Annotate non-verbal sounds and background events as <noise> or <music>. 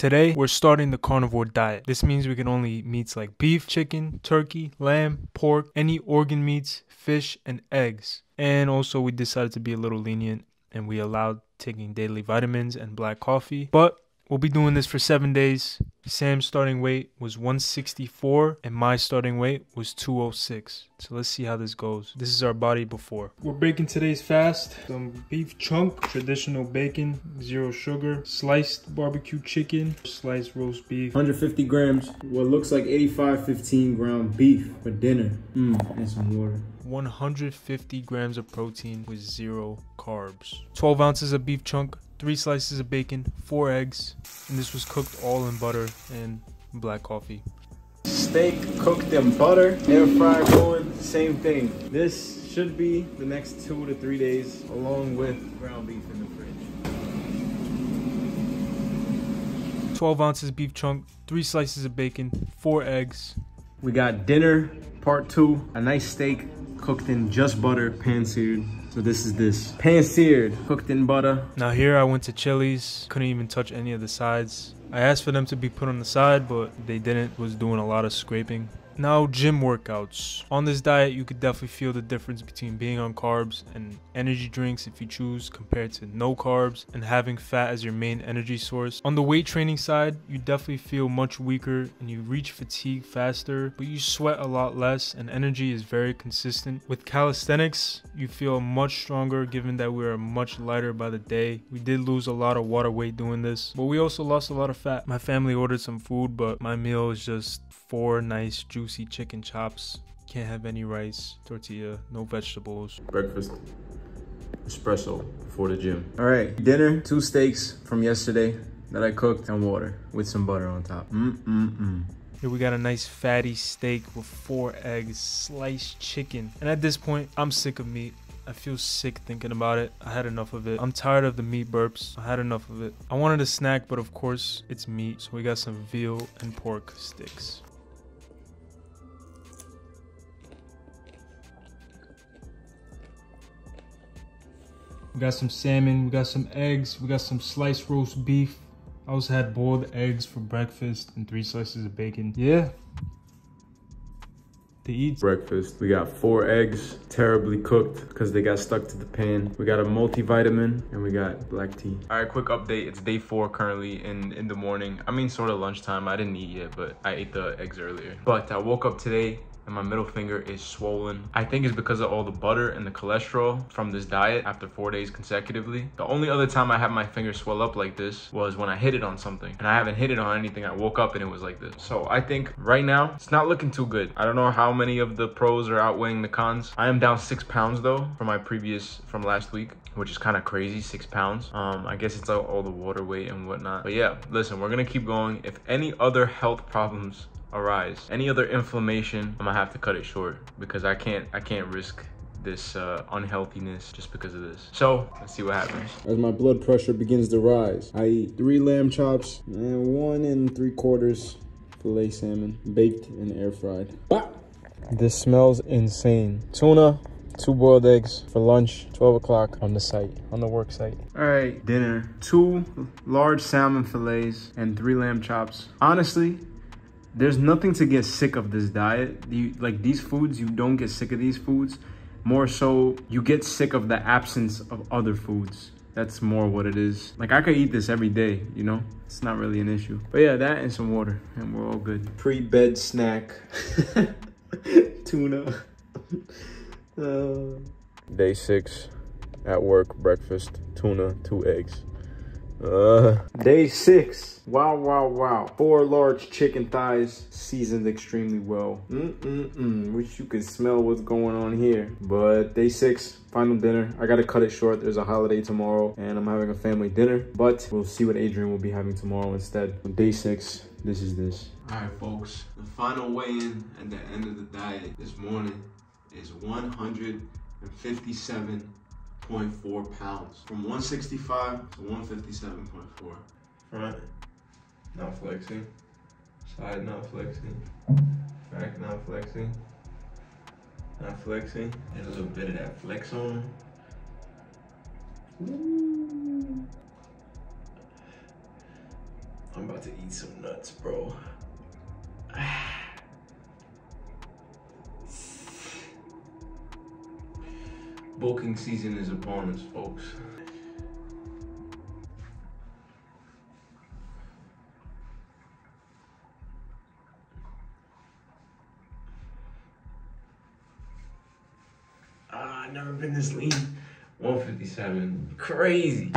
Today, we're starting the carnivore diet. This means we can only eat meats like beef, chicken, turkey, lamb, pork, any organ meats, fish, and eggs. And also, we decided to be a little lenient and we allowed taking daily vitamins and black coffee. But we'll be doing this for seven days. Sam's starting weight was 164 and my starting weight was 206. So let's see how this goes. This is our body before. We're breaking today's fast. Some beef chunk, traditional bacon, zero sugar, sliced barbecue chicken, sliced roast beef. 150 grams, what looks like 85, 15 ground beef for dinner. Mmm, and some water. 150 grams of protein with zero carbs. 12 ounces of beef chunk, three slices of bacon, four eggs, and this was cooked all in butter and black coffee. Steak cooked in butter, air fry going, same thing. This should be the next two to three days, along with ground beef in the fridge. 12 ounces beef chunk, three slices of bacon, four eggs. We got dinner, part two, a nice steak cooked in just butter, pan seared. So this is this. Pan seared, cooked in butter. Now here I went to Chili's, couldn't even touch any of the sides. I asked for them to be put on the side, but they didn't, was doing a lot of scraping. Now, gym workouts. On this diet, you could definitely feel the difference between being on carbs and energy drinks if you choose compared to no carbs and having fat as your main energy source. On the weight training side, you definitely feel much weaker and you reach fatigue faster, but you sweat a lot less and energy is very consistent. With calisthenics, you feel much stronger given that we are much lighter by the day. We did lose a lot of water weight doing this, but we also lost a lot of fat. My family ordered some food, but my meal is just four nice juicy chicken chops. Can't have any rice, tortilla, no vegetables. Breakfast, espresso before the gym. All right, dinner, two steaks from yesterday that I cooked and water with some butter on top. Mm-mm-mm. Here we got a nice fatty steak with four eggs, sliced chicken. And at this point, I'm sick of meat. I feel sick thinking about it. I had enough of it. I'm tired of the meat burps. I had enough of it. I wanted a snack, but of course, it's meat. So we got some veal and pork sticks. We got some salmon, we got some eggs, we got some sliced roast beef. I also had boiled eggs for breakfast and three slices of bacon. Yeah. To eat. Breakfast. We got four eggs, terribly cooked because they got stuck to the pan. We got a multivitamin and we got black tea. All right, quick update. It's day four currently in, in the morning. I mean, sort of lunchtime. I didn't eat yet, but I ate the eggs earlier. But I woke up today and my middle finger is swollen. I think it's because of all the butter and the cholesterol from this diet after four days consecutively. The only other time I have my finger swell up like this was when I hit it on something and I haven't hit it on anything. I woke up and it was like this. So I think right now it's not looking too good. I don't know how many of the pros are outweighing the cons. I am down six pounds though from my previous, from last week which is kind of crazy, six pounds. Um, I guess it's all, all the water weight and whatnot. But yeah, listen, we're gonna keep going. If any other health problems arise. Any other inflammation, I'm gonna have to cut it short because I can't I can't risk this uh, unhealthiness just because of this. So let's see what happens. As my blood pressure begins to rise, I eat three lamb chops and one and three quarters filet salmon, baked and air fried. Bah! This smells insane. Tuna, two boiled eggs for lunch 12 o'clock on the site on the work site all right dinner two large salmon fillets and three lamb chops honestly there's nothing to get sick of this diet. You like these foods, you don't get sick of these foods. More so, you get sick of the absence of other foods. That's more what it is. Like I could eat this every day, you know? It's not really an issue. But yeah, that and some water and we're all good. Pre-bed snack. <laughs> Tuna. Uh. Day six at work, breakfast, tuna, two eggs. Uh, day six. Wow, wow, wow. Four large chicken thighs, seasoned extremely well. Mm-mm-mm. Wish you could smell what's going on here. But day six, final dinner. I gotta cut it short. There's a holiday tomorrow, and I'm having a family dinner. But we'll see what Adrian will be having tomorrow instead. On day six, this is this. All right, folks. The final weigh-in at the end of the diet this morning is 157 157.4 pounds. From 165 to 157.4. Front, not flexing. Side, not flexing. Back, not flexing. Not flexing. A little bit of that flex on I'm about to eat some nuts, bro. Bulking season is upon us, folks. Ah, never been this lean. 157. Crazy.